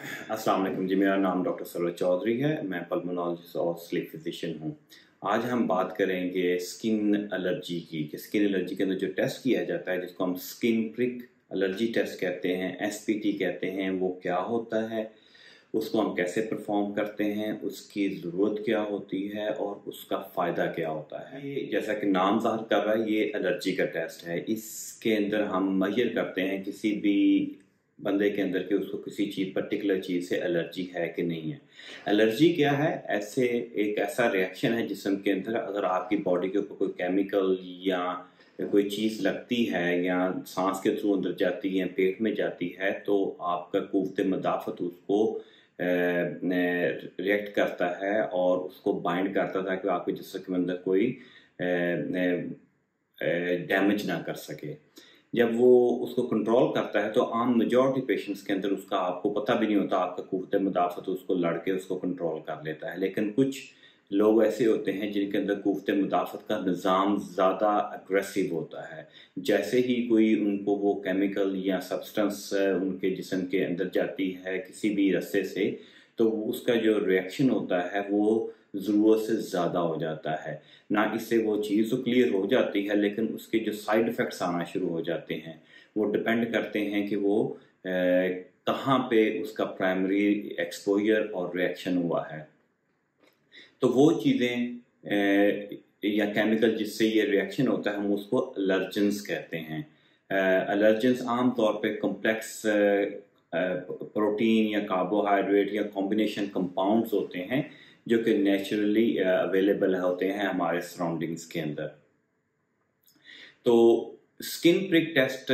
अस्सलाम जी, मेरा नाम डॉक्टर सरोज चौधरी है। मैं पल्मोनोलॉजिस्ट और स्लीप फिजिशियन हूँ। आज हम बात करेंगे स्किन एलर्जी की। कि स्किन एलर्जी के अंदर जो टेस्ट किया जाता है, जिसको हम स्किन प्रिक एलर्जी टेस्ट कहते हैं एसपीटी कहते हैं, वो क्या होता है, उसको हम कैसे परफॉर्म करते हैं, उसकी ज़रूरत क्या होती है और उसका फ़ायदा क्या होता है। ये जैसा कि नाम ज़ाहिर कर रहा है, ये एलर्जी का टेस्ट है। इसके अंदर हम मैयर करते हैं किसी भी बंदे के अंदर कि उसको किसी चीज़ पर्टिकुलर चीज़ से एलर्जी है कि नहीं है। एलर्जी क्या है? ऐसे एक ऐसा रिएक्शन है जिसम के अंदर अगर आपकी बॉडी के ऊपर कोई केमिकल या कोई चीज़ लगती है या सांस के थ्रू अंदर जाती है, पेट में जाती है तो आपका कुत मदाफत उसको रिएक्ट करता है और उसको बाइंड करता था कि आपके जिसम के अंदर कोई डैमेज ना कर सके। जब वो उसको कंट्रोल करता है तो आम मेजोरिटी पेशेंट्स के अंदर उसका आपको पता भी नहीं होता, आपका कुत मुदाफ़त उसको लड़के उसको कंट्रोल कर लेता है। लेकिन कुछ लोग ऐसे होते हैं जिनके अंदर कुत मुदाफ़त का निज़ाम ज़्यादा अग्रेसिव होता है। जैसे ही कोई उनको वो केमिकल या सब्सटेंस उनके जिसम के अंदर जाती है किसी भी रस्ते से तो उसका जो रिएक्शन होता है, वो ज़रूरत से ज़्यादा हो जाता है। ना इससे वो चीज़ तो क्लियर हो जाती है, लेकिन उसके जो साइड इफ़ेक्ट्स आना शुरू हो जाते हैं। वो डिपेंड करते हैं कि वो कहाँ पे उसका प्राइमरी एक्सपोजर और रिएक्शन हुआ है। तो वो चीज़ें या केमिकल जिससे ये रिएक्शन होता है, हम उसको अलर्जेंस कहते हैं। अलर्जेंस आम तौर पे कॉम्प्लेक्स प्रोटीन या कार्बोहाइड्रेट या कॉम्बिनेशन कंपाउंड्स होते हैं जो कि नेचुरली अवेलेबल uh, होते हैं हमारे सराउंडिंग्स के अंदर। तो स्किन प्रिक टेस्ट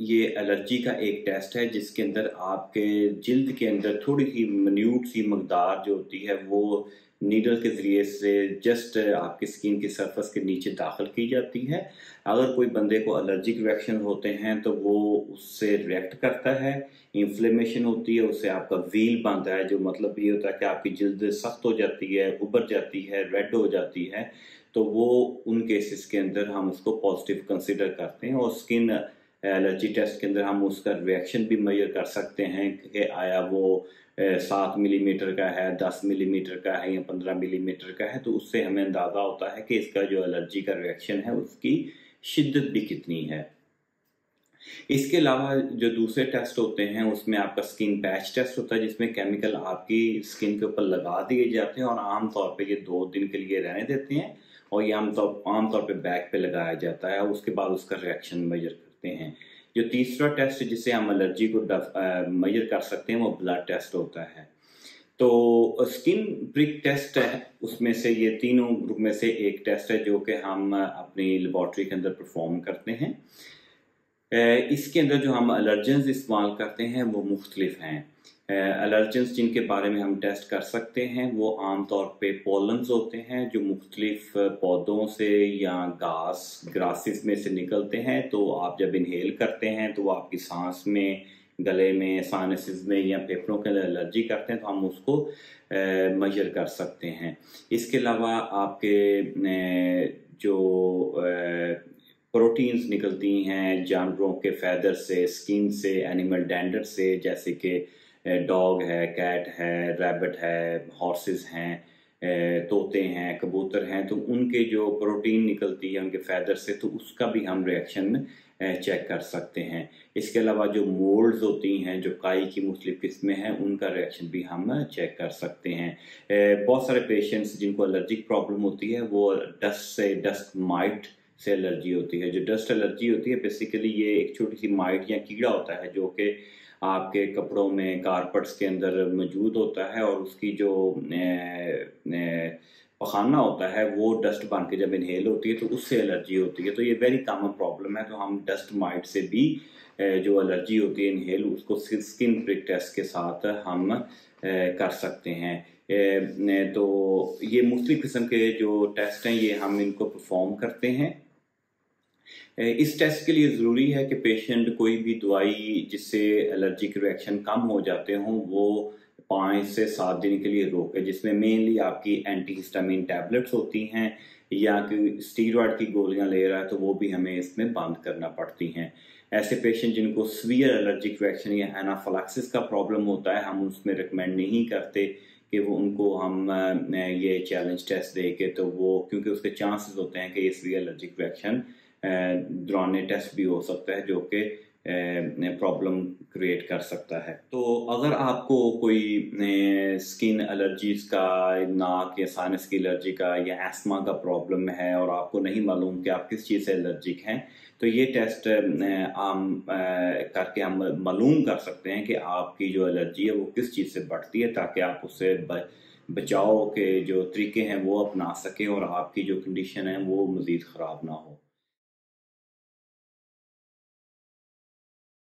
ये एलर्जी का एक टेस्ट है जिसके अंदर आपके जिल्द के अंदर थोड़ी सी मन्यूट सी मकदार जो होती है वो नीडल के ज़रिए से जस्ट आपकी स्किन की सरफेस के नीचे दाखिल की जाती है। अगर कोई बंदे को एलर्जिक रिएक्शन होते हैं तो वो उससे रिएक्ट करता है। इन्फ्लेमेशन होती है, उससे आपका व्हील बनता है, जो मतलब ये होता है कि आपकी जल्द सख्त हो जाती है उबर जाती है रेड हो जाती है तो वो उन केसेस के अंदर हम उसको पॉजिटिव कंसिडर करते हैं और स्किन एलर्जी टेस्ट के अंदर हम उसका रिएक्शन भी मैयर कर सकते हैं कि आया वो सात मिलीमीटर का है, दस मिलीमीटर का है या पंद्रह मिलीमीटर का है तो उससे हमें अंदाज़ा होता है कि इसका जो एलर्जी का रिएक्शन है उसकी शिद्दत भी कितनी है। इसके अलावा जो दूसरे टेस्ट होते हैं, उसमें आपका स्किन पैच टेस्ट होता है, जिसमें केमिकल आपकी स्किन के ऊपर लगा दिए जाते हैं और आमतौर पर ये दो दिन के लिए रहने देते हैं और ये आमतौर आमतौर पर बैक पे लगाया जाता है उसके बाद उसका रिएक्शन मेजर करते हैं। जो तीसरा टेस्ट जिसे हम एलर्जी को मेजर कर सकते हैं, वो ब्लड टेस्ट होता है। तो स्किन ब्रिक टेस्ट है, उसमें से ये तीनों ग्रुप में से एक टेस्ट है, जो कि हम अपनी लेबॉर्ट्री के अंदर परफॉर्म करते हैं। इसके अंदर जो हम एलर्जेंस इस्तेमाल करते हैं, वो मुख्तलिफ़ हैं। एलर्जेंस जिनके बारे में हम टेस्ट कर सकते हैं, वो आम तौर पे पोलन्स होते हैं, जो मुख्तलिफ़ पौधों से या घास ग्रासिस में से निकलते हैं। तो आप जब इनहेल करते हैं तो वो आपकी सांस में, गले में साइनसिस में या फेफड़ों के अंदर एलर्जी करते हैं तो हम उसको मेजर कर सकते हैं। इसके अलावा आपके जो प्रोटीन्स निकलती हैं, जानवरों के फैदर से स्किन से एनिमल डेंडर से, जैसे कि डॉग है, कैट है, रैबिट है, हॉर्सेस हैं तोते हैं, कबूतर हैं तो उनके जो प्रोटीन निकलती है, उनके फैदर से तो उसका भी हम रिएक्शन चेक कर सकते हैं। इसके अलावा जो मोल्ड्स होती हैं, जो काई की मुख्तलिफ़ किस्में हैं, उनका रिएक्शन भी हम चेक कर सकते हैं। बहुत सारे पेशेंट्स जिनको एलर्जिक प्रॉब्लम होती है, वो डस्ट से डस्ट माइट से एलर्जी होती है। जो डस्ट एलर्जी होती है बेसिकली ये एक छोटी सी माइट या कीड़ा होता है, जो कि आपके कपड़ों में कारपेट्स के अंदर मौजूद होता है और उसकी जो पखाना होता है, वो डस्ट बन के जब इनहेल होती है तो उससे एलर्जी होती है। तो ये वेरी कॉमन प्रॉब्लम है। तो हम डस्ट माइट से भी जो एलर्जी होती है इनहेल उसको स्किन प्रिक टेस्ट के साथ हम कर सकते हैं। तो ये मुख्तलिफ़ किस्म के जो टेस्ट हैं, ये हम इनको परफॉर्म करते हैं। इस टेस्ट के लिए ज़रूरी है कि पेशेंट कोई भी दवाई जिससे एलर्जिक रिएक्शन कम हो जाते हों, वो पाँच से सात दिन के लिए रोके, जिसमें मेनली आपकी एंटी हिस्टामिन टैबलेट्स होती हैं या कि स्टीरॉयड की गोलियाँ ले रहा है तो वो भी हमें इसमें बंद करना पड़ती हैं। ऐसे पेशेंट जिनको स्वीयर एलर्जिक रिएक्शन या एनाफोलैक्सिस का प्रॉब्लम होता है, हम उसमें रिकमेंड नहीं करते कि वो उनको हम ये चैलेंज टेस्ट दे के तो वो, क्योंकि उसके चांसेस होते हैं कि ये स्वीयर एलर्जिक रिएक्शन दौरान टेस्ट भी हो सकता है जो कि प्रॉब्लम क्रिएट कर सकता है। तो अगर आपको कोई स्किन एलर्जीज का, नाक या साइनस की एलर्जी का या एस्मा का प्रॉब्लम है और आपको नहीं मालूम कि आप किस चीज़ से एलर्जिक हैं तो ये टेस्ट हम करके हम मालूम कर सकते हैं कि आपकी जो एलर्जी है वो किस चीज़ से बढ़ती है ताकि आप उससे बचाव के जो तरीके हैं वो अपना सकें और आपकी जो कंडीशन है वो मज़ीद ख़राब ना हो।